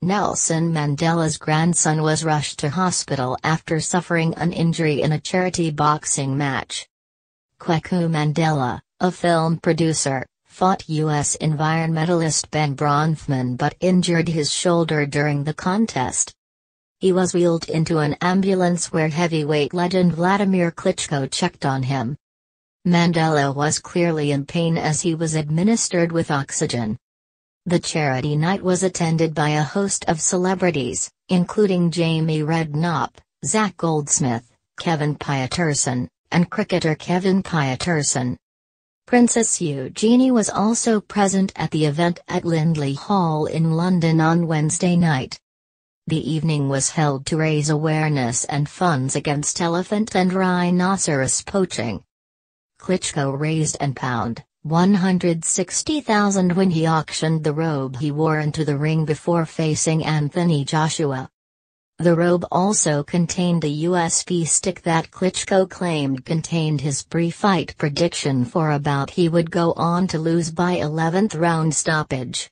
Nelson Mandela's grandson was rushed to hospital after suffering an injury in a charity boxing match. Kweku Mandela, a film producer, fought U.S. environmentalist Ben Bronfman but injured his shoulder during the contest. He was wheeled into an ambulance where heavyweight legend Wladimir Klitschko checked on him. Mandela was clearly in pain as he was administered with oxygen. The charity night was attended by a host of celebrities, including Jamie Redknapp, Zac Goldsmith, Kevin Pietersen, and cricketer Kevin Pietersen. Princess Eugenie was also present at the event at Lindley Hall in London on Wednesday night. The evening was held to raise awareness and funds against elephant and rhinoceros poaching. Klitschko raised and pound 160,000 when he auctioned the robe he wore into the ring before facing Anthony Joshua. The robe also contained a USB stick that Klitschko claimed contained his pre-fight prediction for a bout he would go on to lose by 11th round stoppage.